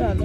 ચાલો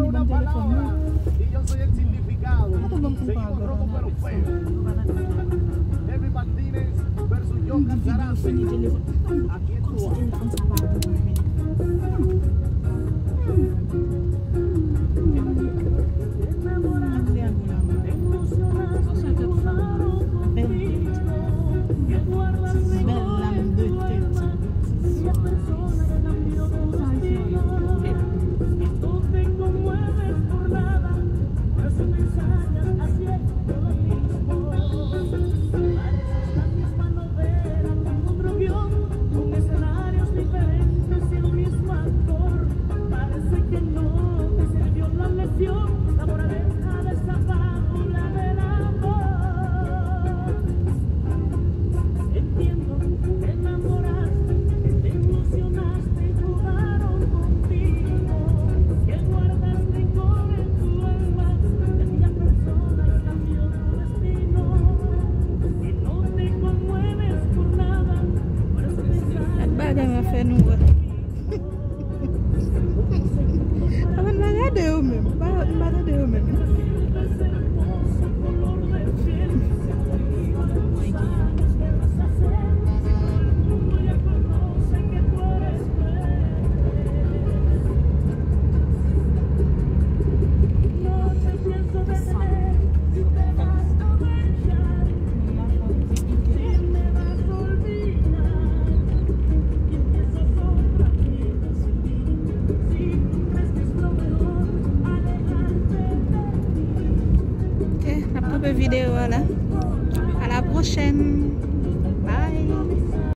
una palabra y yo soy el significado. Seguimos rojo pero feo. Henry Martínez versus John Cantarante. Aquí en tu Cadê minha fé nua? vidéo là. À la prochaine. Bye.